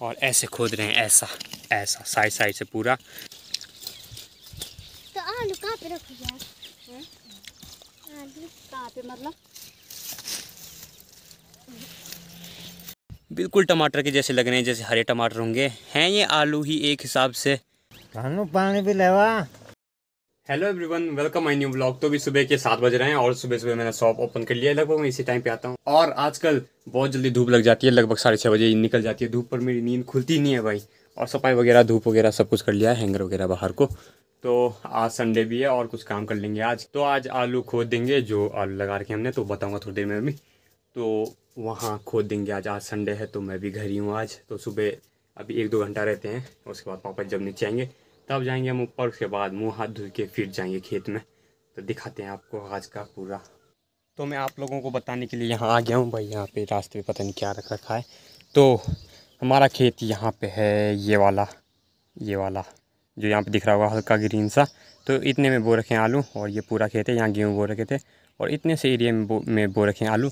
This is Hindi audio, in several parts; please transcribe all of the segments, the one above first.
और ऐसे खोद रहे हैं ऐसा ऐसा साइड साइड से पूरा। तो आलू कहाँ पे रखो यार आलू कहाँ पे मतलब? बिल्कुल टमाटर के जैसे लग रहे हैं जैसे हरे टमाटर होंगे। हैं ये आलू ही एक हिसाब से? पानी भी लेवा। Hello everyone welcome my new blog तो भी सुबह के सात बज रहे हैं और सुबह सुबह मैंने शॉप ओपन कर लिया है। लगभग मैं इसी टाइम पे आता हूँ। और आजकल बहुत जल्दी धूप लग जाती है। लगभग साढ़े छः बजे निकल जाती है धूप, पर मेरी नींद खुलती नहीं है भाई। और सफ़ाई वगैरह, धूप वगैरह सब कुछ कर लिया है हैंगर वगैरह बाहर को। तो आज संडे भी है और कुछ काम कर लेंगे आज। तो आज आलू खोद देंगे, जो आलू लगा रखे हमने तो बताऊँगा थोड़ी देर में अभी। तो वहाँ खोद देंगे आज। आज संडे है तो मैं भी घर ही हूँ आज। तो सुबह अभी एक दो घंटा रहते हैं, उसके बाद पापा जब नीचे आएँगे तब जाएँगे हम ऊपर, उसके बाद मुँह हाथ धो के फिर जाएँगे खेत में। तो दिखाते हैं आपको आज का पूरा। तो मैं आप लोगों को बताने के लिए यहाँ आ गया हूँ भाई, यहाँ पे रास्ते में पता नहीं क्या रख रखा है। तो हमारा खेत यहाँ पे है ये वाला ये वाला, जो यहाँ पे दिख रहा होगा हल्का ग्रीन सा। तो इतने में बो रखे हैं आलू, और ये पूरा खेत है, यहाँ गेहूँ बो रखे थे। और इतने से एरिया में बो में बो रखे हैं आलू।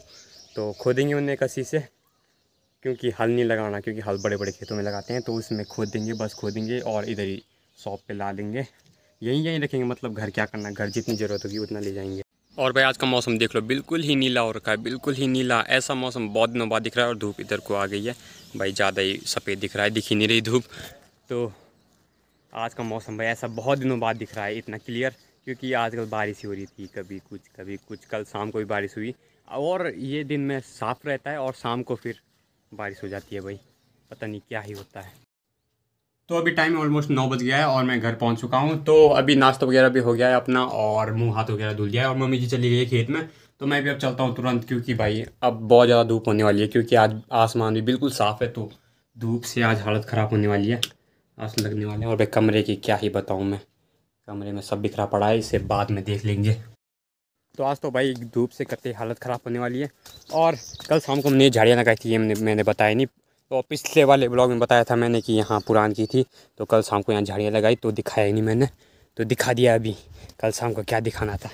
तो खोदेंगे उन्हें कसी से, क्योंकि हल नहीं लगाना, क्योंकि हल बड़े बड़े खेतों में लगाते हैं तो उसमें खोद देंगे, बस खोदेंगे, और इधर ही शॉप पे ला देंगे यहीं यहीं रखेंगे मतलब घर क्या करना घर जितनी ज़रूरत होगी उतना ले जाएँगे। और भाई, आज का मौसम देख लो, बिल्कुल ही नीला हो रखा है, बिल्कुल ही नीला। ऐसा मौसम बहुत दिनों बाद दिख रहा है और धूप इधर को आ गई है। भाई, ज़्यादा ही सफ़ेद दिख रहा है, दिख ही नहीं रही धूप। तो आज का मौसम भाई, ऐसा बहुत दिनों बाद दिख रहा है, इतना क्लियर क्योंकि आजकल बारिश ही हो रही थी, कभी कुछ कभी कुछ। कल शाम को भी बारिश हुई। और ये दिन में साफ़ रहता है और शाम को फिर बारिश हो जाती है भाई। पता नहीं क्या ही होता है। तो अभी टाइम ऑलमोस्ट नौ बज गया है और मैं घर पहुँच चुका हूँ। तो अभी नाश्ता वगैरह भी हो गया है अपना और मुँह हाथ वगैरह धुल गया है और मम्मी जी चली गई है खेत में। तो मैं भी अब चलता हूँ तुरंत क्योंकि भाई अब बहुत ज़्यादा धूप होने वाली है क्योंकि आज आसमान भी बिल्कुल साफ़ है तो धूप से आज हालत ख़राब होने वाली है, आस लगने वाले हैं। और भाई कमरे की क्या ही बताऊँ मैं, कमरे में सब बिखरा पड़ा है, इसे बाद में देख लेंगे। तो आज तो भाई धूप से कतई हालत ख़राब होने वाली है और कल शाम को हमने झाड़ियाँ लगाई थी, ये मैंने मैंने बताया नहीं तो पिछले वाले ब्लॉग में बताया था मैंने कि यहाँ पुरान की थी तो कल शाम को यहाँ झाड़ियाँ लगाई तो दिखाया ही नहीं मैंने। तो दिखा दिया अभी, कल शाम को क्या दिखाना था।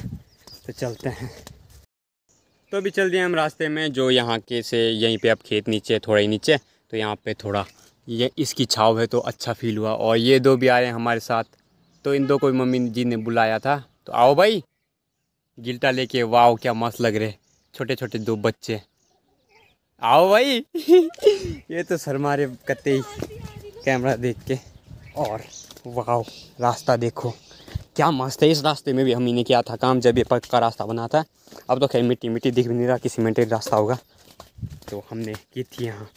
तो चलते हैं। तो अभी चल दिए हम रास्ते में, जो यहाँ के से यहीं पे अब खेत नीचे, थोड़ा ही नीचे तो यहाँ पे थोड़ा ये इसकी छाव है तो अच्छा फील हुआ। और ये दो भी आए हमारे साथ तो इन दो को मम्मी जी ने बुलाया था। तो आओ भाई, गिल्टा लेके, वाओ, क्या मस्त लग रहे छोटे छोटे दो बच्चे। आओ भाई। ये तो शर्मा रहे कते ही कैमरा देख के। और वाओ, रास्ता देखो। क्या मस्त है, इस रास्ते में भी हम ने किया था काम, जब ये पक्का रास्ता बना था। अब तो खैर मिट्टी मिट्टी दिख भी नहीं रहा कि सीमेंटेड रास्ता होगा। तो हमने की थी यहाँ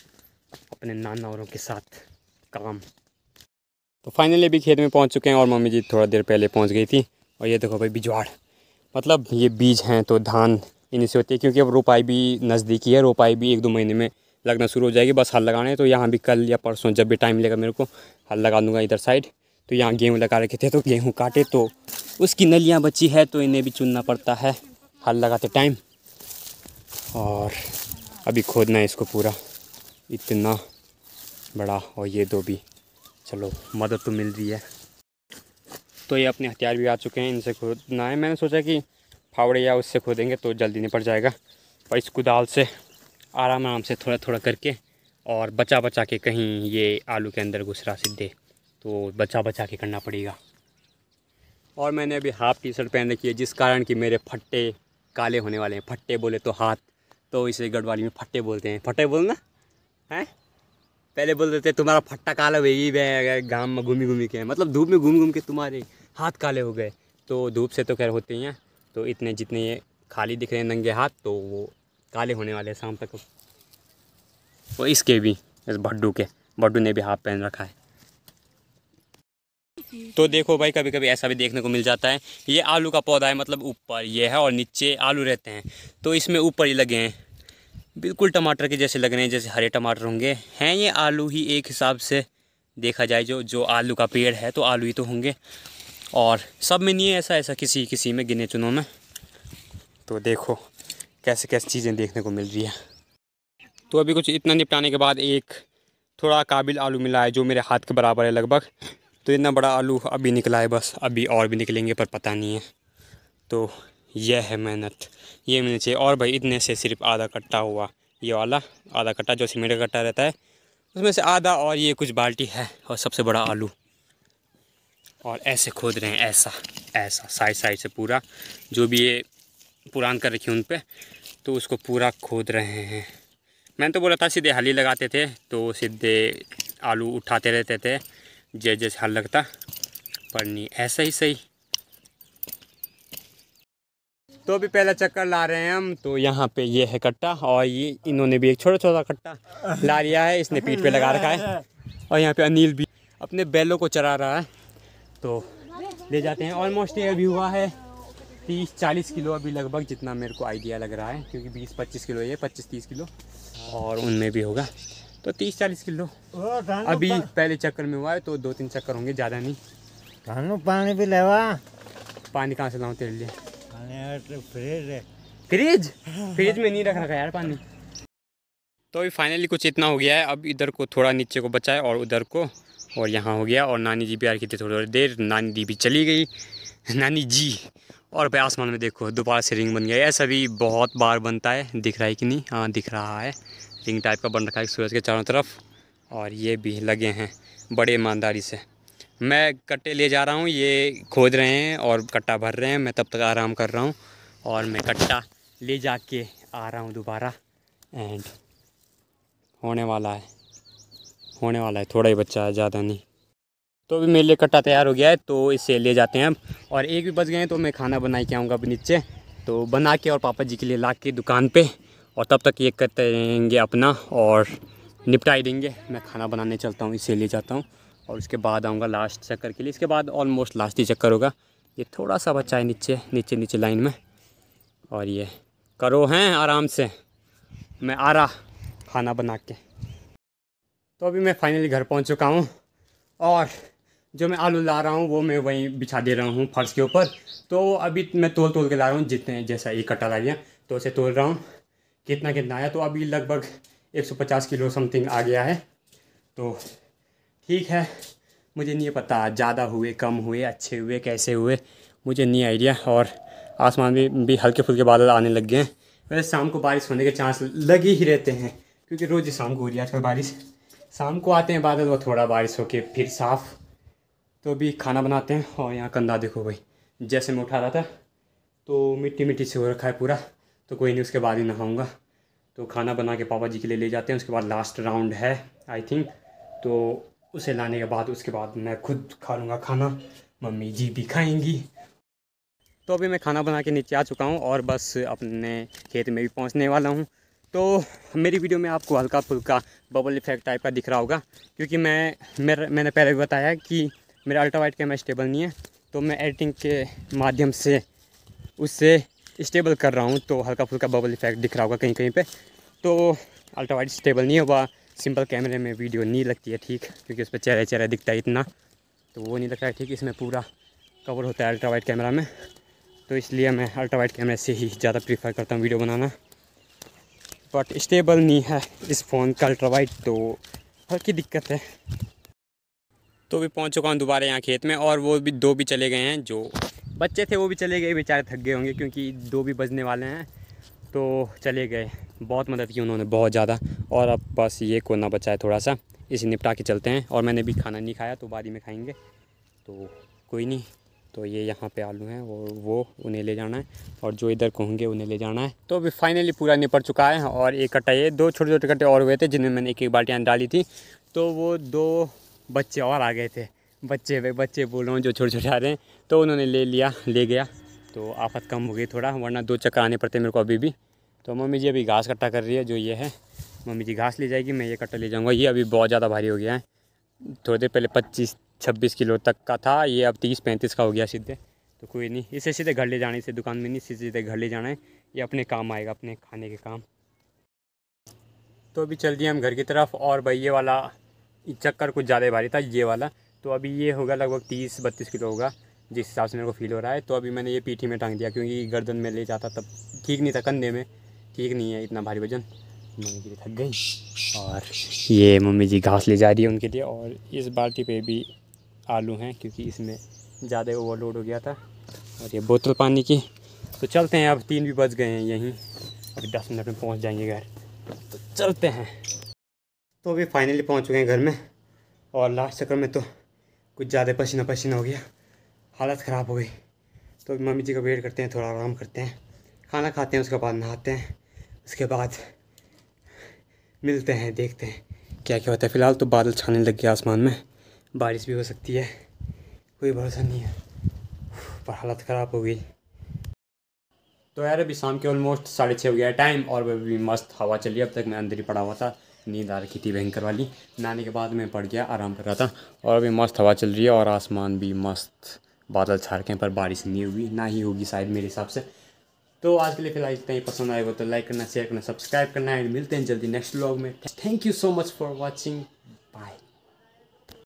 अपने नाना औरों के साथ काम। तो फाइनली अभी खेत में पहुँच चुके हैं और मम्मी जी थोड़ा देर पहले पहुँच गई थी। और ये देखो भाई, बिजवाड़। मतलब ये बीज हैं तो धान इन्हीं से होती है, क्योंकि अब रोपाई भी नज़दीकी है, रोपाई भी एक दो महीने में लगना शुरू हो जाएगी। बस हल लगाने तो यहाँ भी कल या परसों जब भी टाइम मिलेगा मेरे को, हल लगा दूँगा इधर साइड तो यहाँ गेहूँ लगा रखे थे तो गेहूँ काटे तो उसकी नलियाँ बची है तो इन्हें भी चुनना पड़ता है, हल लगाते टाइम और अभी खोदना है इसको पूरा, इतना बड़ा, और ये दो भी। चलो, मदद तो मिल रही है। तो ये अपने हथियार भी आ चुके हैं, इनसे खोदना है। मैंने सोचा कि फावड़े या उससे खोदेंगे तो जल्दी निपट जाएगा। और इस कुदाल से आराम आराम से थोड़ा थोड़ा करके और बचा बचा के कहीं ये आलू के अंदर घुस रहा सीधे तो बचा बचा के करना पड़ेगा। और मैंने अभी हाफ़ टी शर्ट पहन रखी है, जिस कारण कि मेरे फट्टे काले होने वाले हैं। फट्टे बोले तो हाथ तो इसे गढ़वाली में फट्टे बोलते हैं। फट्टे बोलना? हैं? पहले बोल देते, तुम्हारा फट्टा काला हुई गाँव में घूमी घूमी के मतलब धूप में घूम घूम के तुम्हारे हाथ काले हो गए। तो धूप से तो खैर होते ही हैं। तो इतने जितने ये खाली दिख रहे हैं नंगे हाथ तो वो काले होने वाले हैं शाम तक। वो इसके भी, इस भड्डू के। भड्डू ने भी हाथ पहन रखा है। तो देखो भाई कभी कभी ऐसा भी देखने को मिल जाता है। ये आलू का पौधा है मतलब ऊपर ये है और नीचे आलू रहते हैं। तो इसमें ऊपर ही लगे हैं। बिल्कुल टमाटर के जैसे लग रहे हैं, जैसे हरे टमाटर होंगे। हैं ये आलू ही एक हिसाब से देखा जाए जो जो आलू का पेड़ है तो आलू ही तो होंगे। और सब में नहीं है ऐसा ऐसा किसी किसी में गिने चुनों में। तो देखो, कैसे कैसे चीज़ें देखने को मिल रही है। तो अभी कुछ इतना निपटाने के बाद एक थोड़ा काबिल आलू मिला है, जो मेरे हाथ के बराबर है लगभग। तो इतना बड़ा आलू अभी निकला है बस, अभी और भी निकलेंगे, पर पता नहीं है। तो यह है मेहनत, ये मिलनी चाहिए। और भाई, इतने से सिर्फ़ आधा कट्टा हुआ, ये वाला आधा कट्टा जो सीमेंट का कट्टा रहता है, उसमें से आधा और ये कुछ बाल्टी है, और सबसे बड़ा आलू। और ऐसे खोद रहे हैं, ऐसा ऐसा, साइड साइड से पूरा, जो भी ये पुरान कर रखी है उन पर तो उसको पूरा खोद रहे हैं। मैंने तो बोला था सीधे हली लगाते थे तो सीधे आलू उठाते रहते थे, जैसे जैसे हल लगता, पर नहीं, ऐसा ही सही। तो अभी पहला चक्कर ला रहे हैं हम तो यहाँ पे ये है कट्टा, और ये इन्होंने भी एक छोटा छोटा कट्टा ला लिया है, इसने पीठ पे लगा रखा है, और यहाँ पे अनिल भी अपने बैलों को चरा रहा है। तो ले जाते हैं। ऑलमोस्ट ये अभी हुआ है तीस चालीस किलो अभी लगभग जितना मेरे को आइडिया लग रहा है क्योंकि बीस पच्चीस किलो ये पच्चीस तीस किलो और उनमें भी होगा। तो तीस चालीस किलो अभी पहले चक्कर में हुआ है तो दो तीन चक्कर होंगे ज़्यादा नहीं। थानू पानी भी लेवा। पानी कहाँ से लाऊं तेरे लिए? तो फ्रिज है। फ्रिज? फ्रिज में नहीं रख रखा यार पानी। तो अभी फाइनली कुछ इतना हो गया है अब इधर को थोड़ा नीचे को बचा है और उधर को और यहाँ हो गया और नानी जी आ रही थी थोड़ी थोड़ी देर, नानी जी भी चली गई। नानी जी, और भाई आसमान में देखो, दोबारा से रिंग बन गया। ऐसा भी बहुत बार बनता है, दिख रहा है कि नहीं? हाँ दिख रहा है। रिंग टाइप का बन रखा है सूरज के चारों तरफ़, और ये भी लगे हैं, बड़े ईमानदारी से। मैं कट्टे ले जा रहा हूँ, ये खोद रहे हैं और कट्टा भर रहे हैं, मैं तब तक आराम कर रहा हूँ। और मैं कट्टा ले जा के आ रहा हूँ दोबारा, एंड होने वाला है। होने वाला है, थोड़ा ही बच्चा है, ज़्यादा नहीं। तो अभी मेरे लिए कट्टा तैयार हो गया है तो इसे ले जाते हैं हम और एक भी बच गए हैं तो मैं खाना बना के आऊँगा अभी नीचे। तो बना के और पापा जी के लिए ला के दुकान पर और तब तक ये करते रहेंगे अपना और निपटा ही देंगे। मैं खाना बनाने चलता हूँ, इसे ले जाता हूँ। और उसके बाद आऊँगा लास्ट चक्कर के लिए। इसके बाद ऑलमोस्ट लास्ट ही चक्कर होगा। ये थोड़ा सा बच्चा है नीचे नीचे नीचे लाइन में। और ये करो हैं आराम से। मैं आ रहा, खाना बना के। तो अभी मैं फाइनली घर पहुँच चुका हूँ। और जो मैं आलू ला रहा हूँ, वो मैं वहीं बिछा दे रहा हूँ फर्श के ऊपर। तो अभी मैं तोल तोल के ला रहा हूँ, जितने जैसा एक कट्टा ला लिया तो उसे तोल रहा हूँ। कितना कितना आया? तो अभी लगभग 150 किलो समथिंग आ गया है। तो ठीक है, मुझे नहीं पता ज़्यादा हुए, कम हुए, अच्छे हुए, कैसे हुए, मुझे नहीं आइडिया। और आसमान में भी हल्के फुल्के बादल आने लग गए हैं। वैसे शाम को बारिश होने के चांस लगे ही रहते हैं, क्योंकि रोज़ ही शाम को हो रही है आजकल बारिश। शाम को आते हैं बादल वो थोड़ा बारिश होके फिर साफ़ तो अभी खाना बनाते हैं। और यहाँ कंधा देखो भाई, जैसे मैं उठा रहा था तो मिट्टी मिट्टी से हो रखा है पूरा। तो कोई नहीं, उसके बाद ही नहाऊँगा। तो खाना बना के पापा जी के लिए ले जाते हैं, उसके बाद लास्ट राउंड है आई थिंक तो उसे लाने के बाद, उसके बाद मैं खुद खा लूँगा खाना। मम्मी जी भी खाएँगी। तो अभी मैं खाना बना के नीचे आ चुका हूँ और बस अपने खेत में भी पहुँचने वाला हूँ। तो मेरी वीडियो में आपको हल्का फुल्का बबल इफ़ेक्ट टाइप का दिख रहा होगा, क्योंकि मैं, मेरा, मैंने पहले भी बताया कि मेरा अल्ट्रा वाइट कैमरा स्टेबल नहीं है तो मैं एडिटिंग के माध्यम से उससे स्टेबल कर रहा हूँ तो हल्का फुल्का बबल इफ़ेक्ट दिख रहा होगा कहीं कहीं पे। तो अल्ट्रा वाइट स्टेबल नहीं हुआ सिंपल कैमरे में वीडियो नहीं लगती है ठीक, क्योंकि उस पर चेहरा चेहरा दिखता है इतना तो वो नहीं लगता है ठीक, इसमें पूरा कवर होता है अल्ट्रा वाइट कैमरा में। तो इसलिए मैं अल्ट्रा वाइट कैमरे से ही ज़्यादा प्रीफर करता हूँ वीडियो बनाना। बट स्टेबल नहीं है इस फ़ोन का अल्ट्रावाइट तो हल्की दिक्कत है। तो भी पहुँच चुका हूँ दोबारा यहाँ खेत में और वो भी, दो भी चले गए हैं, जो बच्चे थे वो भी चले गए, बेचारे थक गए होंगे क्योंकि दो भी बजने वाले हैं। तो चले गए, बहुत मदद की उन्होंने, बहुत ज़्यादा। और अब बस ये कोना बचा है थोड़ा सा, इसे निपटा के चलते हैं। और मैंने भी खाना नहीं खाया तो बाद में खाएँगे। तो कोई नहीं तो ये यहाँ पे आलू हैं और वो उन्हें ले जाना है और जो इधर को होंगे उन्हें ले जाना है। तो अभी फाइनली पूरा निपट चुका है और एक कट्टा, ये दो छोटे छोटे कट्टे और हुए थे जिनमें मैंने एक एक बाल्टियाँ डाली थी। तो वो दो बच्चे और आ गए थे। बच्चे वे, बच्चे बोल रहा हूँ, जो छोटे छोटे आ रहे हैं। तो उन्होंने ले लिया, ले गया। तो आफत कम हो गई थोड़ा, वरना दो चक्कर आने पड़ते मेरे को अभी भी। तो मम्मी जी अभी घास कट्टा कर रही है, जो ये है। मम्मी जी घास ले जाएगी, मैं ये कट्टा ले जाऊँगा। ये अभी बहुत ज़्यादा भारी हो गया है। थोड़ी देर पहले पच्चीस छब्बीस किलो तक का था, ये अब तीस पैंतीस का हो गया सीधे। तो कोई नहीं, इसे सीधे घर ले जाने से दुकान में नहीं सीधे घर ले जाना है। ये अपने काम आएगा, अपने खाने के काम। तो अभी चल दिए हम घर की तरफ़, और भाई ये वाला चक्कर कुछ ज़्यादा भारी था, ये वाला। तो अभी ये होगा लगभग तीस बत्तीस किलो होगा, जिस हिसाब से मेरे को फील हो रहा है। तो अभी मैंने ये पीठी में टांग दिया, क्योंकि गर्दन में ले जाता तब ठीक नहीं था, कंधे में। ठीक नहीं है इतना भारी वज़न। मम्मी जी थक गई। और ये मम्मी जी घास ले जा रही है उनके लिए, और इस बाल्टी पे भी आलू हैं क्योंकि इसमें ज़्यादा ओवरलोड हो गया था और ये बोतल पानी की। तो चलते हैं, अब तीन भी बज गए हैं यहीं। अभी दस मिनट में पहुँच जाएँगे घर। तो चलते हैं। तो अभी फाइनली पहुँच चुके हैं घर में और लास्ट चक्कर में तो कुछ ज़्यादा पसीना पसीना हो गया। हालत ख़राब हो गई। तो अभी मम्मी जी का वेट करते हैं, थोड़ा आराम करते हैं। खाना खाते हैं, उसके बाद नहाते हैं। उसके बाद मिलते हैं, देखते हैं क्या क्या होता है। फ़िलहाल तो बादल छाने लग गया आसमान में। बारिश भी हो सकती है। कोई भरोसा नहीं है। पर हालत ख़राब हो गई। तो यार, अभी शाम के ऑलमोस्ट साढ़े छः हो गया टाइम और अभी मस्त हवा चली अब तक मैं अंदर ही पड़ा हुआ था। नींद आ रखी थी भयंकर वाली। नहाने के बाद मैं पड़ गया, आराम कर रहा था। और अभी मस्त हवा चल रही है और आसमान भी मस्त बादल छा रखे हैं, पर बारिश नहीं हुई, ना ही होगी शायद मेरे हिसाब से। तो आज के लिए फ़िलहाल इतना ही। पसंद आएगा तो लाइक करना शेयर करना सब्सक्राइब करना है मिलते हैं जल्दी नेक्स्ट ब्लॉग में। Thank you so much for watching bye